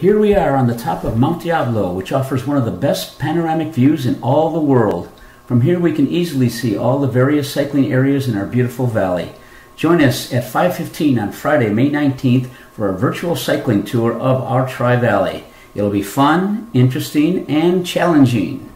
Here we are on the top of Mount Diablo, which offers one of the best panoramic views in all the world. From here we can easily see all the various cycling areas in our beautiful valley. Join us at 5:15 on Friday, May 19th for a virtual cycling tour of our Tri Valley. It'll be fun, interesting, and challenging.